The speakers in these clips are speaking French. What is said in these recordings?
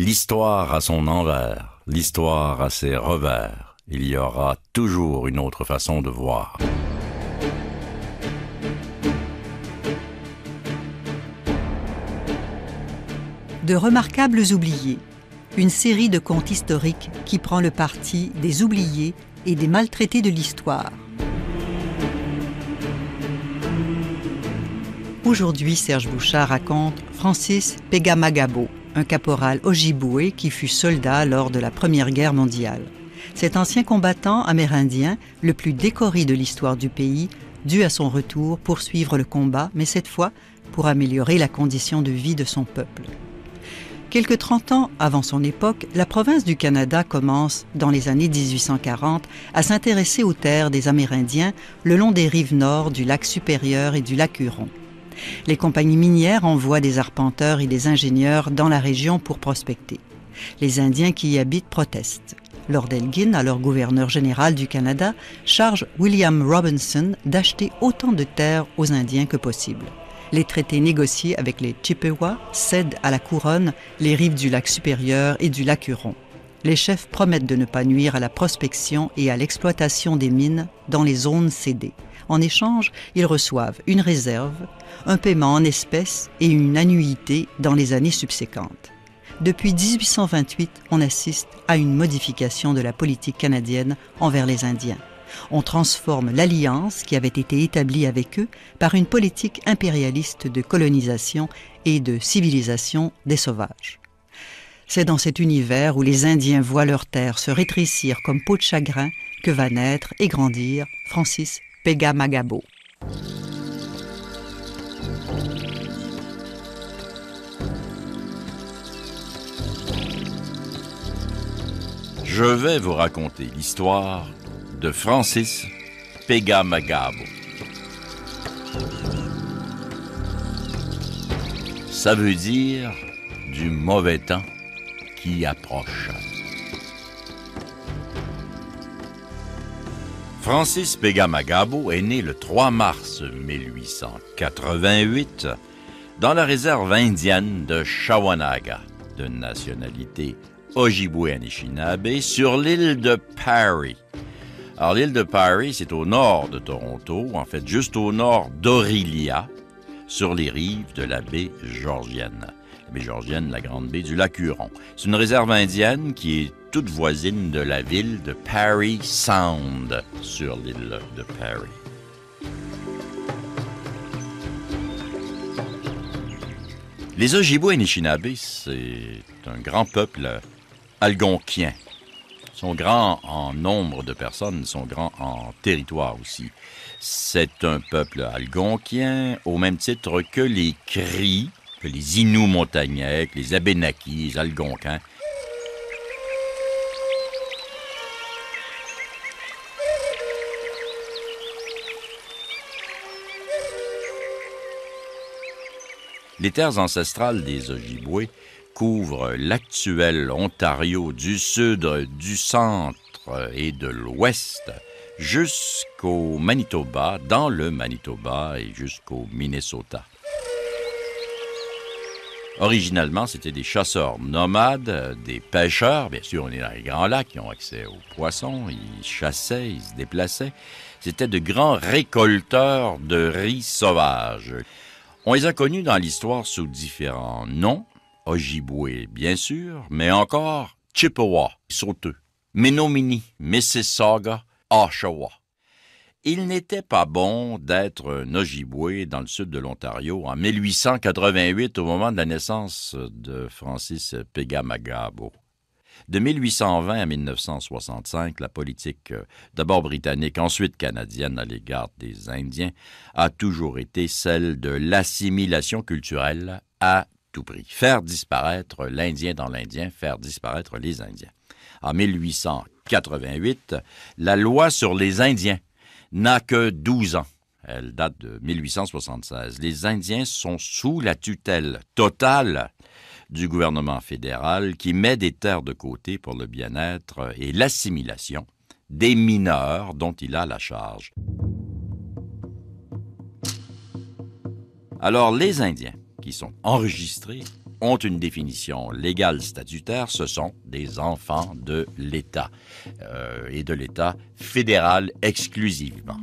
L'histoire a son envers, l'histoire a ses revers. Il y aura toujours une autre façon de voir. De remarquables oubliés, une série de contes historiques qui prend le parti des oubliés et des maltraités de l'histoire. Aujourd'hui, Serge Bouchard raconte Francis Pegamagabo, un caporal ojiboué qui fut soldat lors de la Première Guerre mondiale. Cet ancien combattant amérindien, le plus décoré de l'histoire du pays, dut à son retour poursuivre le combat, mais cette fois pour améliorer la condition de vie de son peuple. Quelque 30 ans avant son époque, la province du Canada commence, dans les années 1840, à s'intéresser aux terres des Amérindiens le long des rives nord du lac supérieur et du lac Huron. Les compagnies minières envoient des arpenteurs et des ingénieurs dans la région pour prospecter. Les Indiens qui y habitent protestent. Lord Elgin, alors gouverneur général du Canada, charge William Robinson d'acheter autant de terres aux Indiens que possible. Les traités négociés avec les Chippewas cèdent à la couronne les rives du lac supérieur et du lac Huron. Les chefs promettent de ne pas nuire à la prospection et à l'exploitation des mines dans les zones cédées. En échange, ils reçoivent une réserve, un paiement en espèces et une annuité dans les années subséquentes. Depuis 1828, on assiste à une modification de la politique canadienne envers les Indiens on transforme l'alliance qui avait été établie avec eux par une politique impérialiste de colonisation et de civilisation des sauvages. C'est dans cet univers où les Indiens voient leurs terres se rétrécir comme peau de chagrin que va naître et grandir Francis Pegamagabo. Je vais vous raconter l'histoire de Francis Pegamagabo. Ça veut dire du mauvais temps qui approche. Francis Pegamagabo est né le 3 mars 1888 dans la réserve indienne de Shawanaga, de nationalité Ojibwe-Anishinaabe, sur l'île de Parry, alors, l'île de Parry, c'est au nord de Toronto, en fait, juste au nord d'Aurelia, sur les rives de la baie Georgienne. La baie Georgienne, la grande baie du lac Huron. C'est une réserve indienne qui est toute voisine de la ville de Parry Sound, sur l'île de Parry. Les Ojibwe Anishinaabe, c'est un grand peuple algonquien sont grands en nombre de personnes, sont grands en territoire aussi. C'est un peuple algonquien, au même titre que les Cris, que les Inuits montagnais, que les Abénakis, les Algonquins. Les terres ancestrales des Ojibwe couvre l'actuel Ontario du sud, du centre et de l'ouest jusqu'au Manitoba, dans le Manitoba et jusqu'au Minnesota. Originalement, c'était des chasseurs nomades, des pêcheurs. Bien sûr, on est dans les grands lacs, qui ont accès aux poissons. Ils chassaient, ils se déplaçaient. C'était de grands récolteurs de riz sauvage. On les a connus dans l'histoire sous différents noms. Ojibwe, bien sûr, mais encore Chippewa, Sauteux, Menominee, Mississauga, Oshawa. Il n'était pas bon d'être un Ojibwe dans le sud de l'Ontario en 1888 au moment de la naissance de Francis Pegamagabo. De 1820 à 1965, la politique d'abord britannique, ensuite canadienne à l'égard des Indiens a toujours été celle de l'assimilation culturelle à tout prix. Faire disparaître l'Indien dans l'Indien, faire disparaître les Indiens. En 1888, la loi sur les Indiens n'a que 12 ans. Elle date de 1876. Les Indiens sont sous la tutelle totale du gouvernement fédéral qui met des terres de côté pour le bien-être et l'assimilation des mineurs dont il a la charge. Alors les Indiens qui sont enregistrés ont une définition légale statutaire, ce sont des enfants de l'État euh, et de l'État fédéral exclusivement.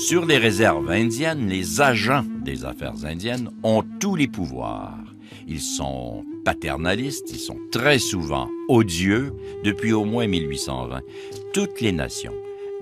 Sur les réserves indiennes, les agents des affaires indiennes ont tous les pouvoirs. Ils sont paternalistes, ils sont très souvent odieux depuis au moins 1820. Toutes les nations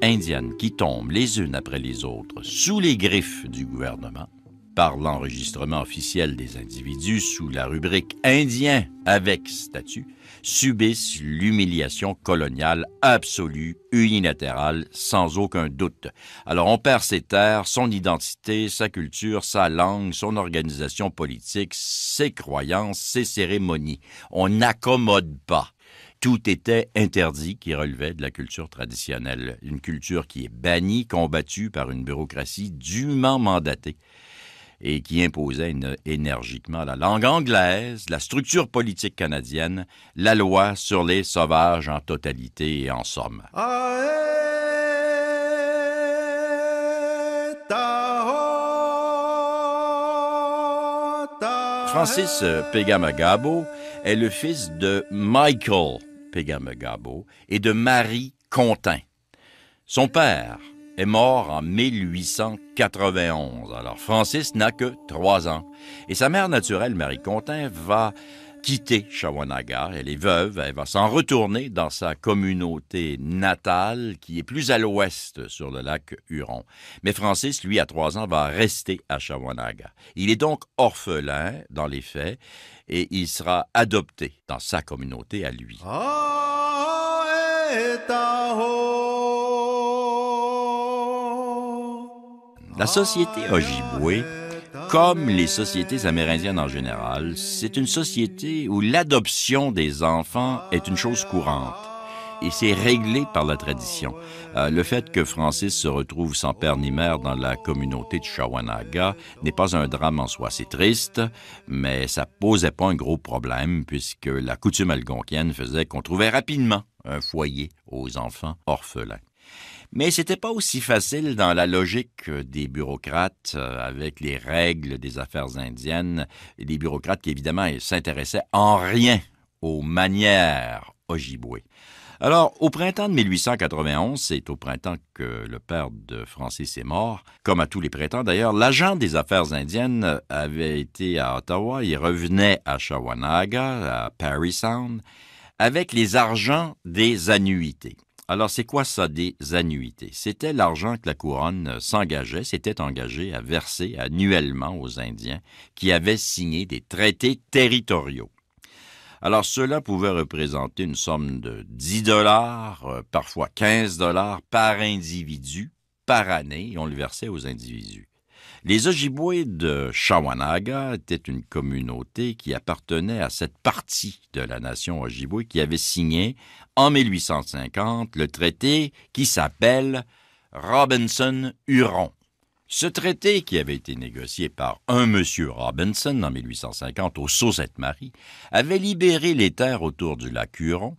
indiennes qui tombent les unes après les autres sous les griffes du gouvernement par l'enregistrement officiel des individus sous la rubrique Indien avec statut subissent l'humiliation coloniale absolue, unilatérale, sans aucun doute. Alors on perd ses terres, son identité, sa culture, sa langue, son organisation politique, ses croyances, ses cérémonies. On n'accommode pas tout était interdit qui relevait de la culture traditionnelle, une culture qui est bannie, combattue par une bureaucratie dûment mandatée et qui imposait énergiquement la langue anglaise, la structure politique canadienne, la loi sur les sauvages en totalité et en somme. Francis Pegamagabo est le fils de Michael Pegamagabo et de Marie Contin. Son père, est mort en 1891. Alors Francis n'a que trois ans. Et sa mère naturelle, Marie Contin, va quitter Shawanaga. Elle est veuve, elle va s'en retourner dans sa communauté natale qui est plus à l'ouest sur le lac Huron. Mais Francis, lui, à trois ans, va rester à Shawanaga. Il est donc orphelin dans les faits et il sera adopté dans sa communauté à lui. Ah, La société Ojibwe, comme les sociétés amérindiennes en général, c'est une société où l'adoption des enfants est une chose courante. Et c'est réglé par la tradition. Euh, le fait que Francis se retrouve sans père ni mère dans la communauté de Shawanaga n'est pas un drame en soi. C'est triste, mais ça posait pas un gros problème puisque la coutume algonquienne faisait qu'on trouvait rapidement un foyer aux enfants orphelins. Mais c'était pas aussi facile dans la logique des bureaucrates euh, avec les règles des affaires indiennes, des bureaucrates qui évidemment s'intéressaient en rien aux manières Ojibwe. Alors, au printemps de 1891, c'est au printemps que le père de Francis est mort, comme à tous les printemps d'ailleurs, l'agent des affaires indiennes avait été à Ottawa, il revenait à Shawanaga, à Parry Sound, avec les argents des annuités. Alors, c'est quoi ça des annuités? C'était l'argent que la couronne s'engageait, s'était engagé à verser annuellement aux Indiens qui avaient signé des traités territoriaux. Alors, cela pouvait représenter une somme de 10 dollars, euh, parfois 15 dollars par individu par année, on le versait aux individus. Les Ojibwés de Shawanaga étaient une communauté qui appartenait à cette partie de la nation Ojibwe qui avait signé en 1850 le traité qui s'appelle Robinson-Huron. Ce traité, qui avait été négocié par un monsieur Robinson en 1850 au Sault-Sainte-Marie, avait libéré les terres autour du lac Huron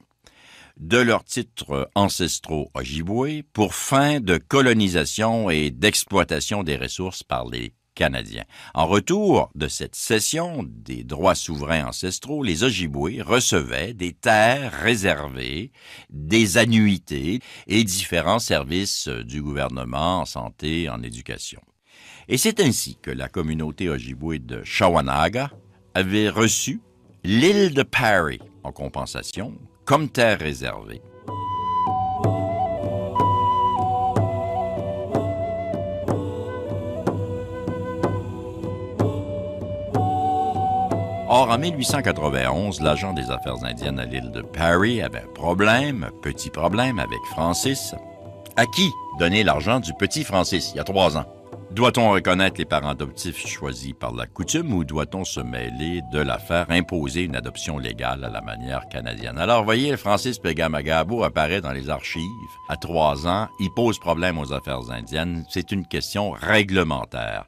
de leurs titres ancestraux Ojibwe pour fin de colonisation et d'exploitation des ressources par les Canadiens. En retour de cette cession des droits souverains ancestraux, les Ojibwe recevaient des terres réservées, des annuités et différents services du gouvernement en santé, en éducation. Et c'est ainsi que la communauté Ojibwe de Shawanaga avait reçu l'île de Parry en compensation comme terre réservée. Or, en 1891, l'agent des affaires indiennes à l'île de Paris avait un problème, petit problème avec Francis. À qui donner l'argent du petit Francis il y a trois ans? Doit-on reconnaître les parents adoptifs choisis par la coutume ou doit-on se mêler de l'affaire, imposer une adoption légale à la manière canadienne? Alors, voyez, Francis Pegamagabo apparaît dans les archives à trois ans. Il pose problème aux affaires indiennes. C'est une question réglementaire.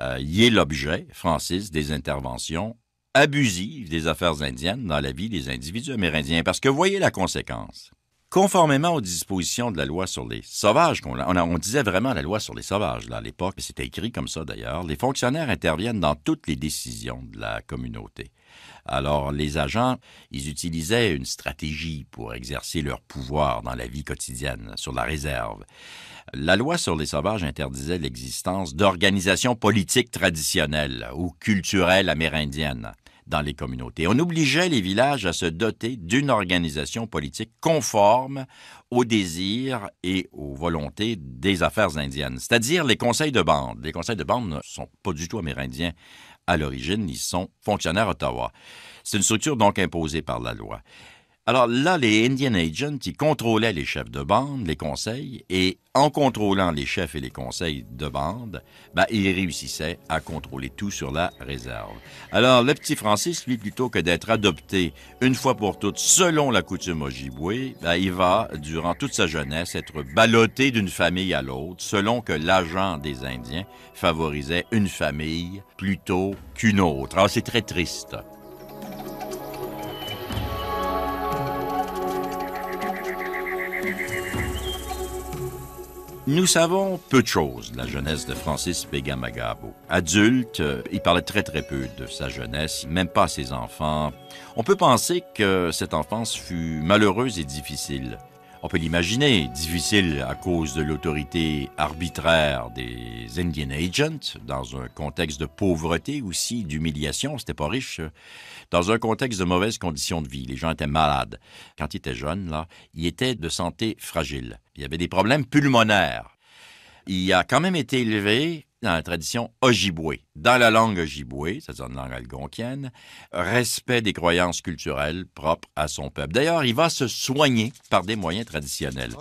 Euh, y est l'objet, Francis, des interventions abusives des affaires indiennes dans la vie des individus amérindiens. Parce que voyez la conséquence. Conformément aux dispositions de la loi sur les sauvages, on, disait vraiment la loi sur les sauvages là, à l'époque, c'était écrit comme ça d'ailleurs, les fonctionnaires interviennent dans toutes les décisions de la communauté. Alors les agents, ils utilisaient une stratégie pour exercer leur pouvoir dans la vie quotidienne, sur la réserve. La loi sur les sauvages interdisait l'existence d'organisations politiques traditionnelles ou culturelles amérindiennes dans les communautés. On obligeait les villages à se doter d'une organisation politique conforme aux désirs et aux volontés des affaires indiennes, c'est-à-dire les conseils de bande. Les conseils de bande ne sont pas du tout amérindiens à l'origine, ils sont fonctionnaires Ottawa. C'est une structure donc imposée par la loi. Alors là, les Indian Agents, ils contrôlaient les chefs de bande, les conseils, et en contrôlant les chefs et les conseils de bande, ben, ils réussissaient à contrôler tout sur la réserve. Alors, le petit Francis, lui, plutôt que d'être adopté une fois pour toutes selon la coutume Ojibwe, ben, il va, durant toute sa jeunesse, être ballotté d'une famille à l'autre, selon que l'agent des Indiens favorisait une famille plutôt qu'une autre. Alors, c'est très triste. Nous savons peu de choses de la jeunesse de Francis Bégamagabo. Adulte, euh, il parlait très très peu de sa jeunesse, même pas à ses enfants. On peut penser que cette enfance fut malheureuse et difficile. On peut l'imaginer, difficile à cause de l'autorité arbitraire des Indian Agents, dans un contexte de pauvreté aussi, d'humiliation, c'était pas riche, dans un contexte de mauvaises conditions de vie. Les gens étaient malades. Quand il était jeune, là, il était de santé fragile. Il avait des problèmes pulmonaires. Il a quand même été élevé dans la tradition Ojibwe, dans la langue Ojibwe, c'est-à-dire une langue algonquienne, respect des croyances culturelles propres à son peuple. D'ailleurs, il va se soigner par des moyens traditionnels.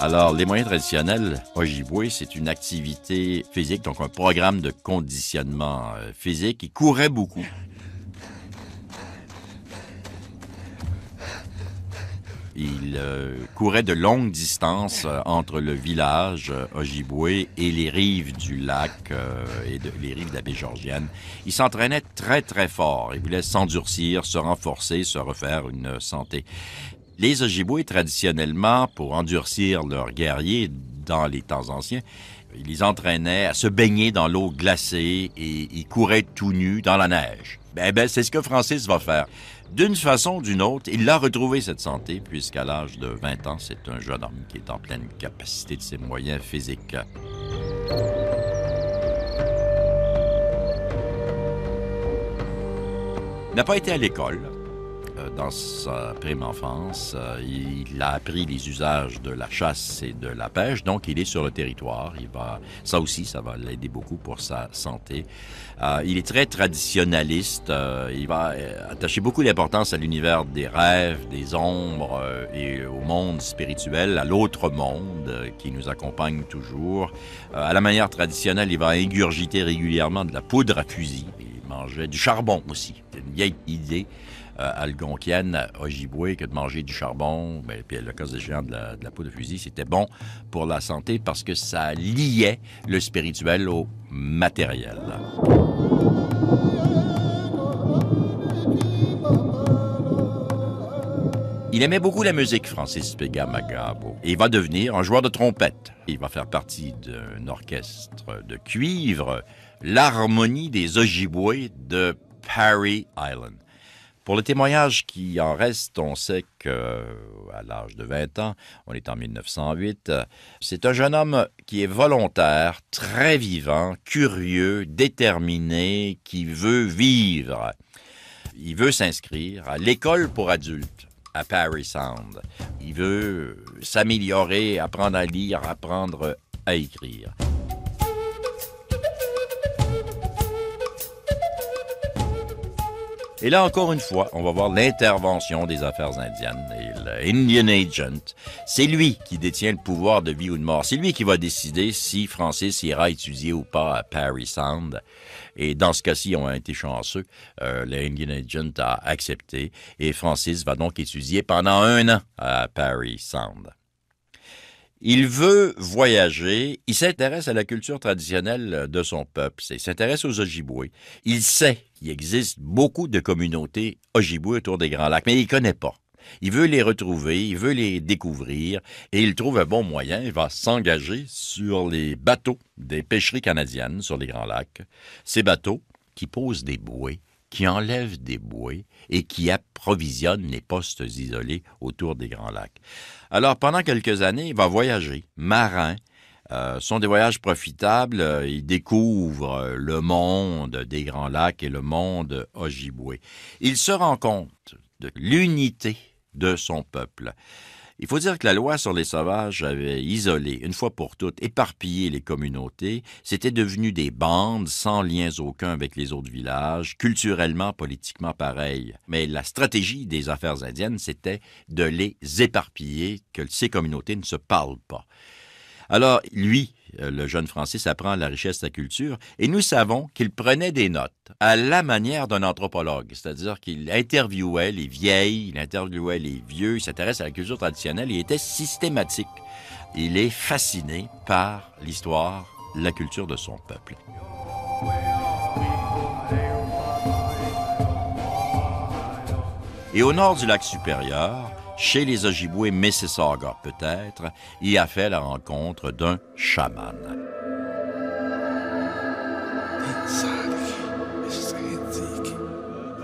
Alors, les moyens traditionnels, Ojibwe, c'est une activité physique, donc un programme de conditionnement euh, physique. Il courait beaucoup. Il euh, courait de longues distances euh, entre le village Ojibwe et les rives du lac et les rives de la baie Georgienne. Il s'entraînait très, très fort. Il voulait s'endurcir, se renforcer, se refaire une santé. Les Ojibwe, traditionnellement, pour endurcir leurs guerriers dans les temps anciens, ils les entraînaient à se baigner dans l'eau glacée et ils couraient tout nus dans la neige. Ben, ben, c'est ce que Francis va faire. D'une façon ou d'une autre, il a retrouvé cette santé, puisqu'à l'âge de 20 ans, c'est un jeune homme qui est en pleine capacité de ses moyens physiques. Il n'a pas été à l'école, dans sa prime enfance. Euh, il a appris les usages de la chasse et de la pêche, donc il est sur le territoire. Il va, ça aussi, ça va l'aider beaucoup pour sa santé. Euh, il est très traditionnaliste. Euh, il va attacher beaucoup d'importance à l'univers des rêves, des ombres et au monde spirituel, à l'autre monde qui nous accompagne toujours. à la manière traditionnelle, il va ingurgiter régulièrement de la poudre à fusil. Il mangeait du charbon aussi. C'est une vieille idée euh, algonquienne, Ojibwe, que de manger du charbon, ben, puis le cas échéant de la, de la poudre de fusil, c'était bon pour la santé parce que ça liait le spirituel au matériel. Il aimait beaucoup la musique, Francis Pega Magabo. Et il va devenir un joueur de trompette. Il va faire partie d'un orchestre de cuivre, l'harmonie des Ojibwe de Parry Island. Pour le témoignage qui en reste, on sait que à l'âge de 20 ans, on est en 1908, c'est un jeune homme qui est volontaire, très vivant, curieux, déterminé, qui veut vivre. Il veut s'inscrire à l'école pour adultes à Paris Sound. Il veut s'améliorer, apprendre à lire, apprendre à écrire. Et là, encore une fois, on va voir l'intervention des affaires indiennes. Et l'Indian Agent, c'est lui qui détient le pouvoir de vie ou de mort. C'est lui qui va décider si Francis ira étudier ou pas à Paris Sound. Et dans ce cas-ci, on a été chanceux. Euh, L'Indian Agent a accepté. Et Francis va donc étudier pendant un an à Paris Sound. Il veut voyager, il s'intéresse à la culture traditionnelle de son peuple, il s'intéresse aux Ojibwés. Il sait qu'il existe beaucoup de communautés Ojibwés autour des Grands Lacs, mais il ne connaît pas. Il veut les retrouver, il veut les découvrir, et il trouve un bon moyen. Il va s'engager sur les bateaux des pêcheries canadiennes sur les Grands Lacs. Ces bateaux qui posent des bouées, qui enlèvent des bouées et qui approvisionnent les postes isolés autour des Grands Lacs. Alors, pendant quelques années, il va voyager, marin, euh, sont des voyages profitables. Il découvre le monde des Grands Lacs et le monde Ojibwe. Il se rend compte de l'unité de son peuple. Il faut dire que la loi sur les sauvages avait isolé, une fois pour toutes, éparpillé les communautés. C'était devenu des bandes sans liens aucun avec les autres villages, culturellement, politiquement pareils. Mais la stratégie des affaires indiennes, c'était de les éparpiller, que ces communautés ne se parlent pas. Alors, lui, euh, le jeune Francis apprend la richesse de sa culture, et nous savons qu'il prenait des notes à la manière d'un anthropologue, c'est-à-dire qu'il interviewait les vieilles, il interviewait les vieux, il s'intéresse à la culture traditionnelle, il était systématique. Il est fasciné par l'histoire, la culture de son peuple. Et au nord du lac supérieur, chez les Ojibwés Mississauga peut-être, il a fait la rencontre d'un chaman.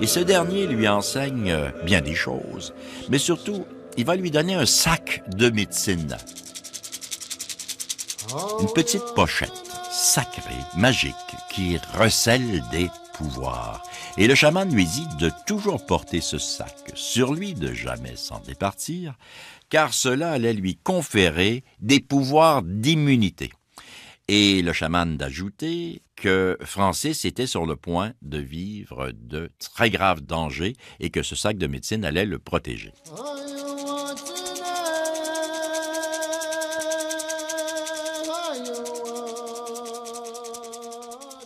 Et ce dernier lui enseigne bien des choses, mais surtout, il va lui donner un sac de médecine. Une petite pochette sacrée, magique, qui recèle des pouvoir. Et le chaman lui dit de toujours porter ce sac sur lui, de jamais s'en départir, car cela allait lui conférer des pouvoirs d'immunité. Et le chaman d'ajouter que Francis était sur le point de vivre de très graves dangers et que ce sac de médecine allait le protéger.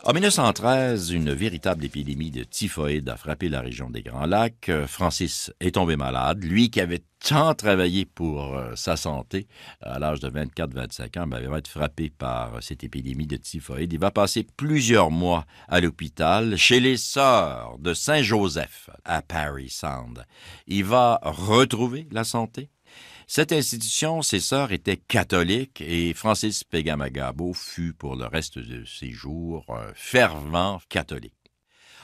En 1913, une véritable épidémie de typhoïde a frappé la région des Grands Lacs. Francis est tombé malade. Lui qui avait tant travaillé pour euh, sa santé, à l'âge de 24-25 ans, ben, il va être frappé par cette épidémie de typhoïde. Il va passer plusieurs mois à l'hôpital chez les sœurs de Saint-Joseph à Paris Sound. Il va retrouver la santé. Cette institution, ses sœurs étaient catholiques et Francis Pegamagabo fut pour le reste de ses jours un fervent catholique.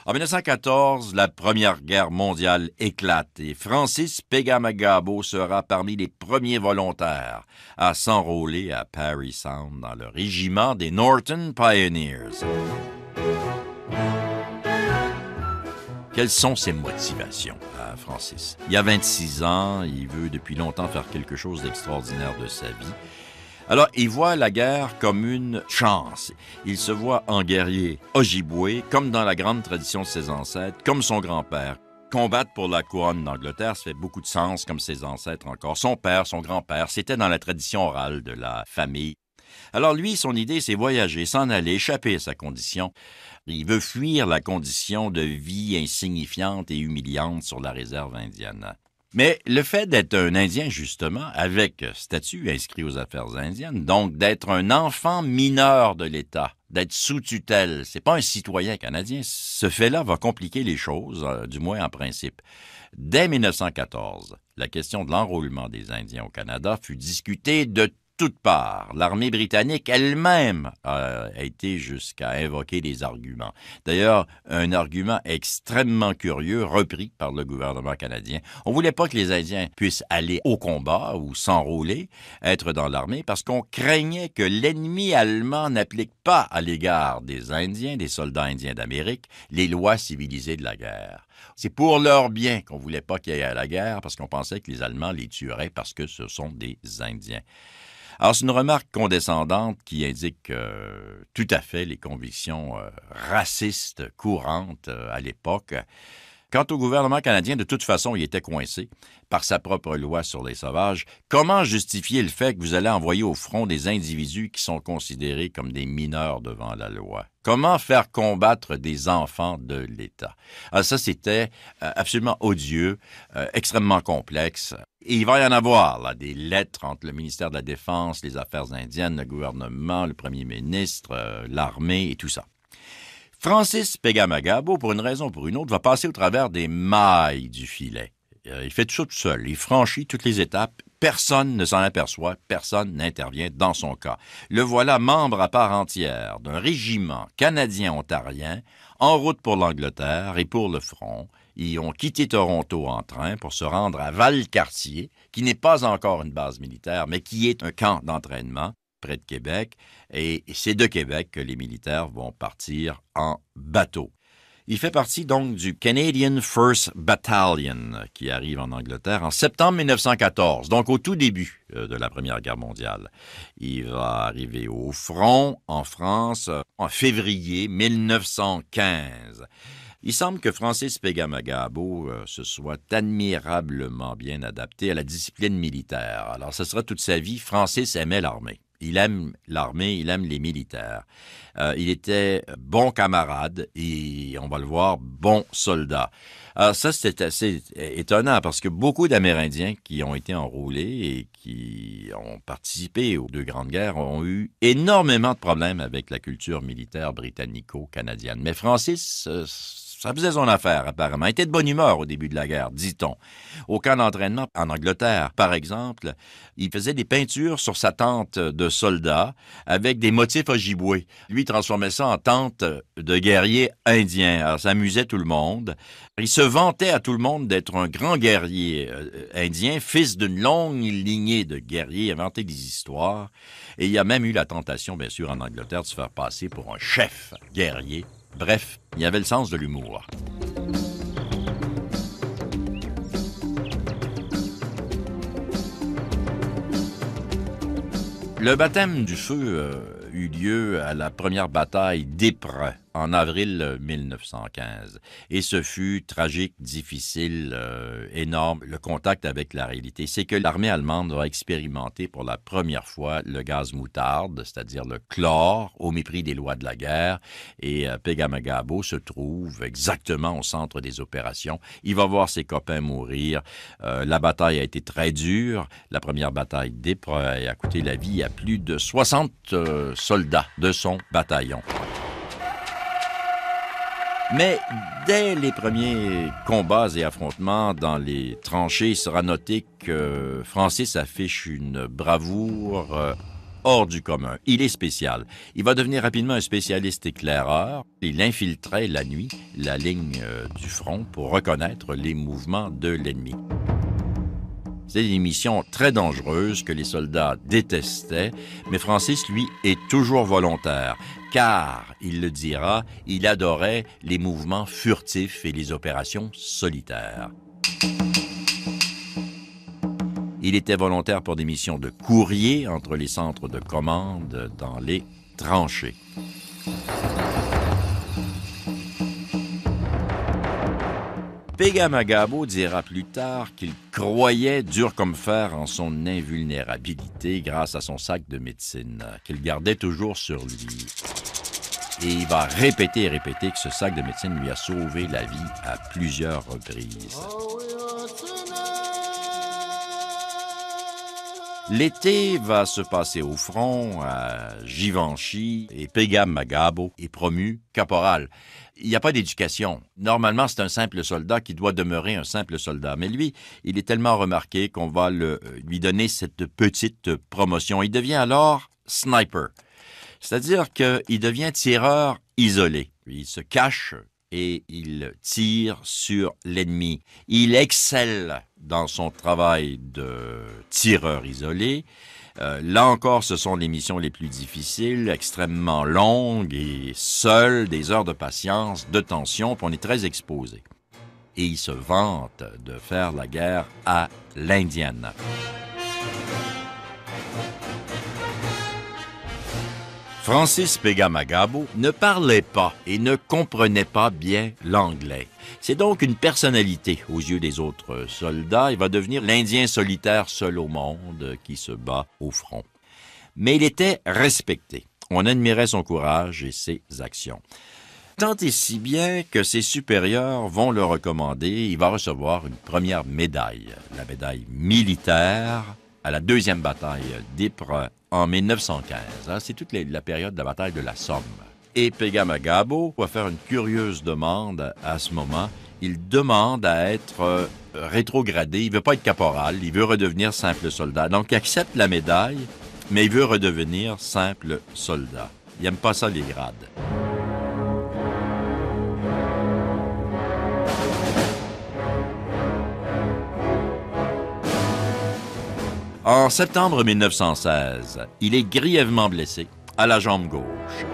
En 1914, la Première Guerre mondiale éclate et Francis Pegamagabo sera parmi les premiers volontaires à s'enrôler à Paris Sound dans le régiment des Norton Pioneers. Quelles sont ses motivations à Francis? Il a 26 ans, il veut depuis longtemps faire quelque chose d'extraordinaire de sa vie. Alors, il voit la guerre comme une chance. Il se voit en guerrier Ojibwe, comme dans la grande tradition de ses ancêtres, comme son grand-père. Combattre pour la couronne d'Angleterre, ça fait beaucoup de sens comme ses ancêtres encore. Son père, son grand-père, c'était dans la tradition orale de la famille. Alors lui, son idée, c'est voyager, s'en aller, échapper à sa condition. Il veut fuir la condition de vie insignifiante et humiliante sur la réserve indienne. Mais le fait d'être un Indien, justement, avec statut inscrit aux affaires indiennes, donc d'être un enfant mineur de l'État, d'être sous tutelle, c'est pas un citoyen canadien, ce fait-là va compliquer les choses, euh, du moins en principe. Dès 1914, la question de l'enrôlement des Indiens au Canada fut discutée de toutes parts. L'armée britannique elle-même a été jusqu'à invoquer des arguments. D'ailleurs, un argument extrêmement curieux repris par le gouvernement canadien. On voulait pas que les Indiens puissent aller au combat ou s'enrôler, être dans l'armée, parce qu'on craignait que l'ennemi allemand n'applique pas à l'égard des Indiens, des soldats indiens d'Amérique, les lois civilisées de la guerre. C'est pour leur bien qu'on voulait pas qu'il y ait à la guerre, parce qu'on pensait que les Allemands les tueraient parce que ce sont des Indiens. Alors, c'est une remarque condescendante qui indique euh, tout à fait les convictions euh, racistes courantes euh, à l'époque. Quant au gouvernement canadien, de toute façon, il était coincé par sa propre loi sur les sauvages. Comment justifier le fait que vous allez envoyer au front des individus qui sont considérés comme des mineurs devant la loi? Comment faire combattre des enfants de l'État? Alors ah, ça, c'était euh, absolument odieux, euh, extrêmement complexe. Il va y en avoir, là, des lettres entre le ministère de la Défense, les Affaires indiennes, le gouvernement, le premier ministre, euh, l'armée et tout ça. Francis Pegamagabo, pour une raison ou pour une autre, va passer au travers des mailles du filet. Euh, il fait tout ça tout seul. Il franchit toutes les étapes. Personne ne s'en aperçoit, personne n'intervient dans son cas. Le voilà membre à part entière d'un régiment canadien-ontarien en route pour l'Angleterre et pour le front. Ils ont quitté Toronto en train pour se rendre à Valcartier, qui n'est pas encore une base militaire, mais qui est un camp d'entraînement de Québec. Et c'est de Québec que les militaires vont partir en bateau. Il fait partie donc du Canadian First Battalion qui arrive en Angleterre en septembre 1914, donc au tout début euh, de la Première Guerre mondiale. Il va arriver au front en France en février 1915. Il semble que Francis Pegamagabo euh, se soit admirablement bien adapté à la discipline militaire. Alors, ce sera toute sa vie. Francis aimait l'armée. Il aime l'armée, il aime les militaires. Euh, il était bon camarade et, on va le voir, bon soldat. Alors ça, c'est assez étonnant parce que beaucoup d'Amérindiens qui ont été enrôlés et qui ont participé aux deux grandes guerres ont eu énormément de problèmes avec la culture militaire britannico-canadienne. Mais Francis, euh, ça faisait son affaire, apparemment. Il était de bonne humeur au début de la guerre, dit-on. Au camp d'entraînement en Angleterre, par exemple, il faisait des peintures sur sa tente de soldats avec des motifs ojibwés. Lui, transformait ça en tente de guerrier indien. Alors, ça amusait tout le monde. Il se vantait à tout le monde d'être un grand guerrier euh, indien, fils d'une longue lignée de guerriers, inventé des histoires. Et il y a même eu la tentation, bien sûr, en Angleterre, de se faire passer pour un chef guerrier Bref, il y avait le sens de l'humour. Le baptême du feu euh, eut lieu à la première bataille d'Ypres en avril 1915. Et ce fut tragique, difficile, euh, énorme, le contact avec la réalité. C'est que l'armée allemande va expérimenter pour la première fois le gaz moutarde, c'est-à-dire le chlore, au mépris des lois de la guerre. Et euh, Pegamagabo se trouve exactement au centre des opérations. Il va voir ses copains mourir. Euh, la bataille a été très dure. La première bataille d'Ypres a coûté la vie à plus de 60 soldats de son bataillon. Mais dès les premiers combats et affrontements dans les tranchées, il sera noté que Francis affiche une bravoure euh, hors du commun. Il est spécial. Il va devenir rapidement un spécialiste éclaireur. Il infiltrait la nuit la ligne euh, du front pour reconnaître les mouvements de l'ennemi. C'est une mission très dangereuse que les soldats détestaient, mais Francis, lui, est toujours volontaire car, il le dira, il adorait les mouvements furtifs et les opérations solitaires. Il était volontaire pour des missions de courrier entre les centres de commande dans les tranchées. Pegamagabo dira plus tard qu'il croyait dur comme fer en son invulnérabilité grâce à son sac de médecine, qu'il gardait toujours sur lui. Et il va répéter et répéter que ce sac de médecine lui a sauvé la vie à plusieurs reprises. L'été va se passer au front à Givenchy et Pegam Magabo est promu caporal. Il n'y a pas d'éducation. Normalement, c'est un simple soldat qui doit demeurer un simple soldat. Mais lui, il est tellement remarqué qu'on va lui donner cette petite promotion. Il devient alors sniper. C'est-à-dire qu'il devient tireur isolé. Il se cache et il tire sur l'ennemi. Il excelle dans son travail de tireur isolé. Euh, là encore, ce sont les missions les plus difficiles, extrêmement longues et seules, des heures de patience, de tension, puis on est très exposé. Et il se vante de faire la guerre à l'Indienne. Francis Pegamagabo ne parlait pas et ne comprenait pas bien l'anglais. C'est donc une personnalité aux yeux des autres soldats. Il va devenir l'Indien solitaire seul au monde qui se bat au front. Mais il était respecté. On admirait son courage et ses actions. Tant et si bien que ses supérieurs vont le recommander. Il va recevoir une première médaille, la médaille militaire à la deuxième bataille d'Ypres en 1915. Hein. C'est toute la période de la bataille de la Somme. Et Pegamagabo va faire une curieuse demande à ce moment. Il demande à être euh, rétrogradé. Il veut pas être caporal. Il veut redevenir simple soldat. Donc, il accepte la médaille, mais il veut redevenir simple soldat. Il aime pas ça, les grades. En septembre 1916, il est grièvement blessé à la jambe gauche.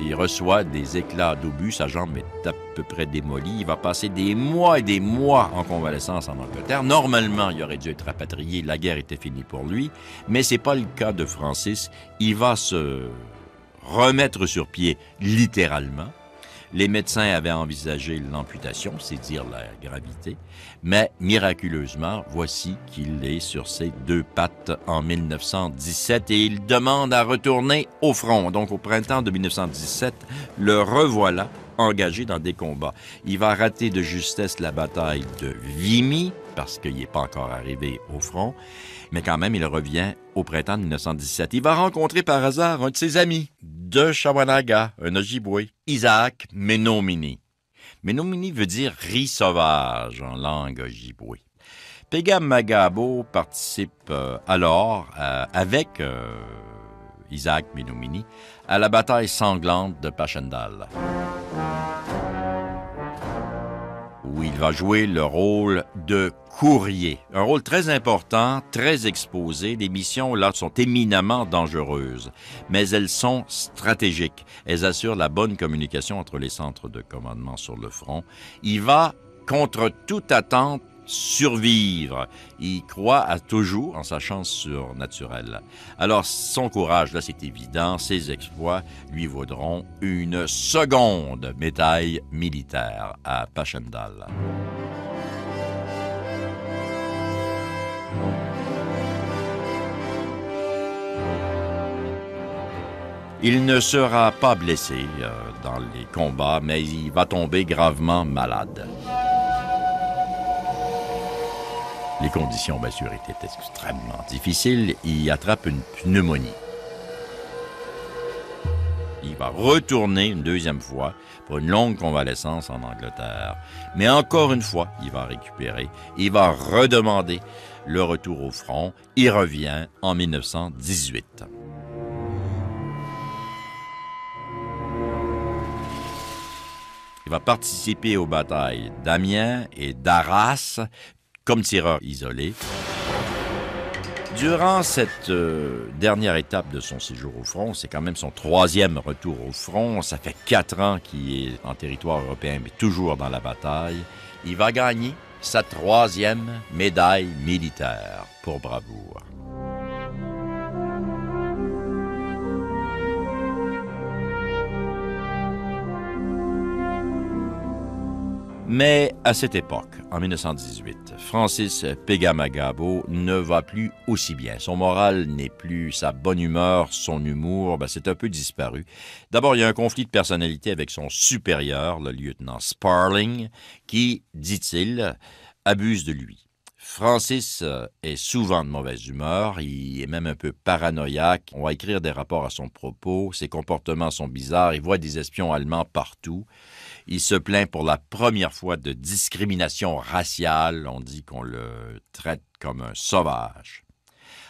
Il reçoit des éclats d'obus, sa jambe est à peu près démolie. Il va passer des mois et des mois en convalescence en Angleterre. Normalement, il aurait dû être rapatrié, la guerre était finie pour lui, mais c'est pas le cas de Francis. Il va se remettre sur pied littéralement. Les médecins avaient envisagé l'amputation, c'est dire la gravité, mais miraculeusement, voici qu'il est sur ses deux pattes en 1917 et il demande à retourner au front. Donc au printemps de 1917, le revoilà engagé dans des combats. Il va rater de justesse la bataille de Vimy parce qu'il n'est pas encore arrivé au front, mais quand même il revient au printemps de 1917. Il va rencontrer par hasard un de ses amis, de Shawanaga, un Ojibwe, Isaac Menomini. Menomini veut dire riz sauvage en langue Ojibwe. Pegam Magabo participe euh, alors euh, avec euh, Isaac Menomini à la bataille sanglante de Passchendaele où il va jouer le rôle de courrier. Un rôle très important, très exposé. Les missions, là, sont éminemment dangereuses, mais elles sont stratégiques. Elles assurent la bonne communication entre les centres de commandement sur le front. Il va, contre toute attente, survivre. Il croit à toujours en sa chance surnaturelle. Alors son courage, là c'est évident, ses exploits lui vaudront une seconde médaille militaire à Passchendaele. Il ne sera pas blessé euh, dans les combats, mais il va tomber gravement malade. Les conditions, bien sûr, étaient extrêmement difficiles. Il attrape une pneumonie. Il va retourner une deuxième fois pour une longue convalescence en Angleterre. Mais encore une fois, il va récupérer. Il va redemander le retour au front. Il revient en 1918. Il va participer aux batailles d'Amiens et d'Arras, comme tireur isolé. Durant cette euh, dernière étape de son séjour au front, c'est quand même son troisième retour au front. Ça fait quatre ans qu'il est en territoire européen, mais toujours dans la bataille. Il va gagner sa troisième médaille militaire pour bravoure. Mais à cette époque, en 1918, Francis Pegamagabo ne va plus aussi bien. Son moral n'est plus, sa bonne humeur, son humour, ben, c'est un peu disparu. D'abord, il y a un conflit de personnalité avec son supérieur, le lieutenant Sparling, qui, dit-il, abuse de lui. Francis est souvent de mauvaise humeur, il est même un peu paranoïaque. On va écrire des rapports à son propos, ses comportements sont bizarres, il voit des espions allemands partout. Il se plaint pour la première fois de discrimination raciale. On dit qu'on le traite comme un sauvage.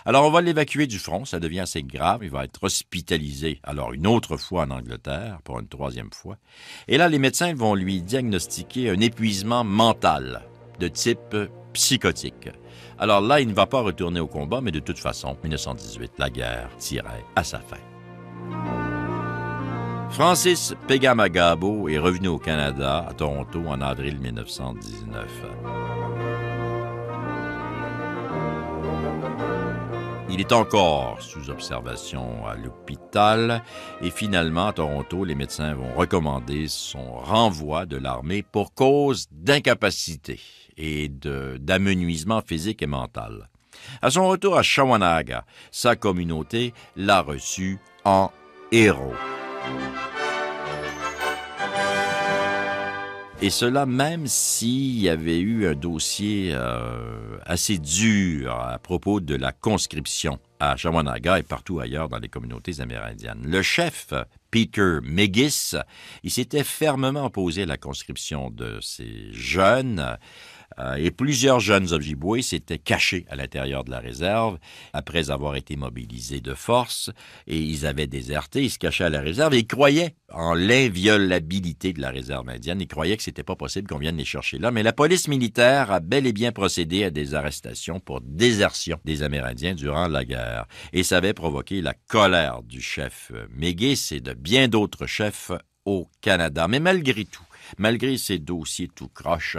Alors on va l'évacuer du front, ça devient assez grave, il va être hospitalisé alors une autre fois en Angleterre, pour une troisième fois. Et là, les médecins vont lui diagnostiquer un épuisement mental de type psychotique. Alors là, il ne va pas retourner au combat, mais de toute façon, 1918, la guerre tirait à sa fin. Francis Pegamagabo est revenu au Canada, à Toronto, en avril 1919. Il est encore sous observation à l'hôpital et finalement à Toronto, les médecins vont recommander son renvoi de l'armée pour cause d'incapacité et d'amenuisement physique et mental. À son retour à Shawanaga, sa communauté l'a reçu en héros. Et cela même s'il y avait eu un dossier euh, assez dur à propos de la conscription à Shawanaga et partout ailleurs dans les communautés amérindiennes. Le chef, Peter Megis, il s'était fermement opposé à la conscription de ces jeunes euh, et plusieurs jeunes Ojibwés s'étaient cachés à l'intérieur de la réserve après avoir été mobilisés de force et ils avaient déserté, ils se cachaient à la réserve et ils croyaient en l'inviolabilité de la réserve indienne. Ils croyaient que c'était pas possible qu'on vienne les chercher là. Mais la police militaire a bel et bien procédé à des arrestations pour désertion des Amérindiens durant la guerre. Et ça avait provoqué la colère du chef Méguis et de bien d'autres chefs au Canada. Mais malgré tout, malgré ces dossiers tout croches,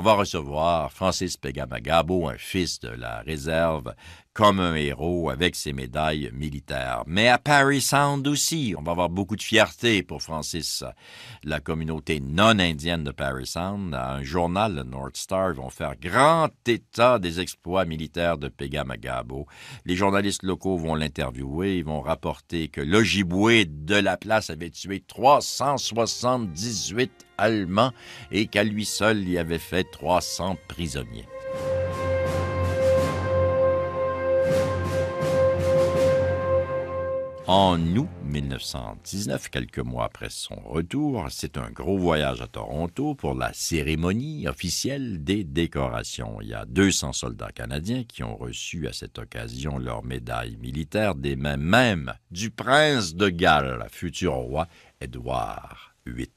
on va recevoir Francis Pegamagabo, un fils de la réserve, comme un héros avec ses médailles militaires. Mais à Paris Sound aussi, on va avoir beaucoup de fierté pour Francis. La communauté non indienne de Paris Sound, un journal, le North Star, vont faire grand état des exploits militaires de Pegamagabo. Les journalistes locaux vont l'interviewer, ils vont rapporter que l'Ojibwe de la place avait tué 378 Allemands et qu'à lui seul, il avait fait 300 prisonniers. En août 1919, quelques mois après son retour, c'est un gros voyage à Toronto pour la cérémonie officielle des décorations. Il y a 200 soldats canadiens qui ont reçu à cette occasion leur médaille militaire des mains même du prince de Galles, futur roi Édouard VIII.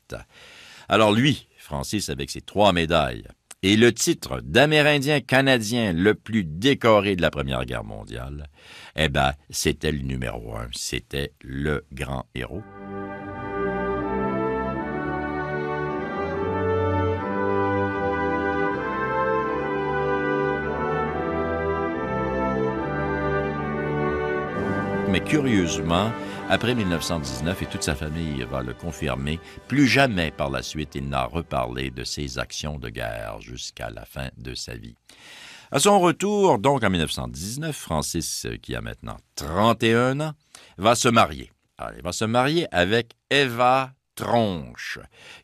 Alors lui, Francis, avec ses trois médailles, et le titre d'Amérindien canadien le plus décoré de la Première Guerre mondiale, eh bien, c'était le numéro un, c'était le grand héros. Mais curieusement, après 1919, et toute sa famille va le confirmer, plus jamais par la suite il n'a reparlé de ses actions de guerre jusqu'à la fin de sa vie. À son retour, donc en 1919, Francis, qui a maintenant 31 ans, va se marier. il va se marier avec Eva Tronche,